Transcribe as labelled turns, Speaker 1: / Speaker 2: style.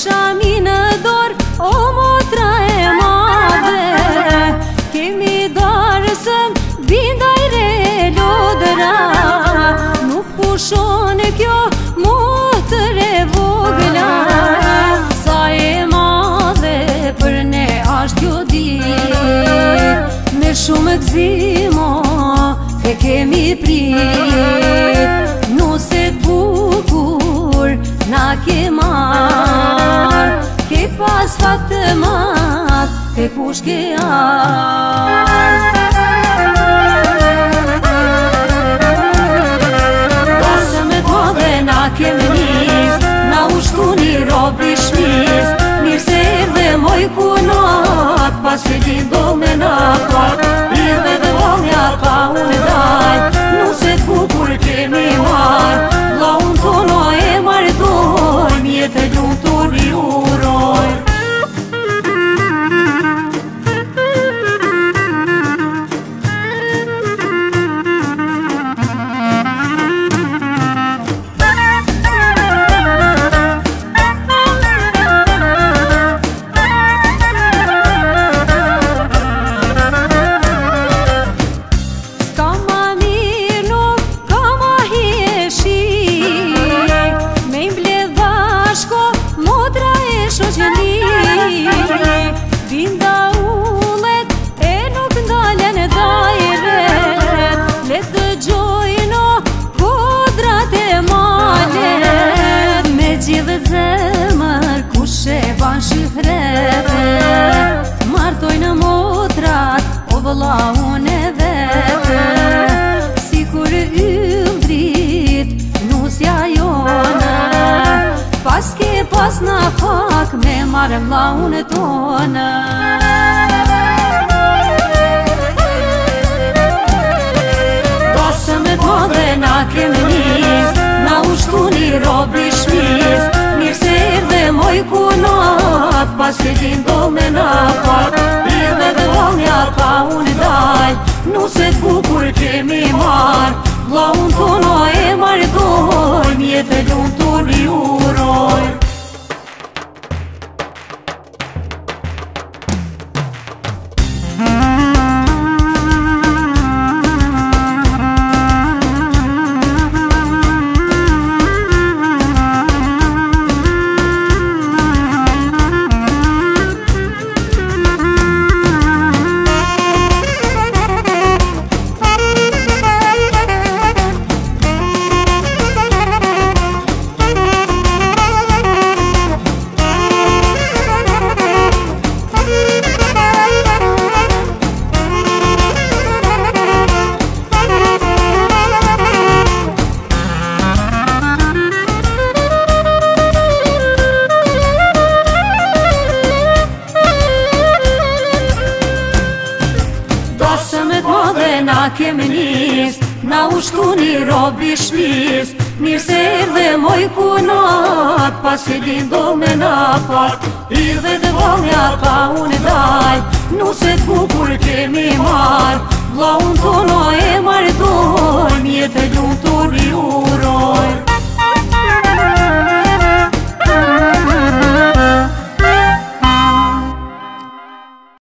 Speaker 1: Shami në dorë, o motra e madhe Kemi dërësën, binda i re lëdëra Nuk ushonë kjo, motër e vogëna Sa e madhe, për ne ashtë jo di Me shumë këzimo, e kemi prit Nuset bukur, na kema Këj pas hatë të matë, këj pushtë këj atë Kasëmet madhe na kemi njësë, na ushtu një ropë i shmjësë Mirëse e dhe moj ku në atë, pas e gjitë do me në atë Irëve dhe do me atë, a unë e dajë, nuset ku kur kemi marë La unë tono e marë dojë, njët e gjumë të rriu binda ullet E nuk ndalën e dajret Le të gjojno, po kodrat e malet Me gjithë dhe kushe ban shifret Martoj në motrat o vëla unë e vetë Si kur i nusja jona Paske pas në fa Mare më la unë tonë Dësëm e të madhe në kemi njës Në ushtu një robë i shpjës Mirëse e rdhe më i ku në atë Pa si t'i ndonë me në pak Pire dhe dëlonja ka unë daj Nuset ku kur kemi marë La unë e marë dojë Njët e ljumë të një ke me njës, na ushtu një robi i shmis, Mirë se erdhe moj kunat nat, pas që di do me na fat, I dhe dhe vonja ta unë i daj, nuse ku kur kemi mar, Vla unë tono e marë dojnë, jetë e lutur i uroj.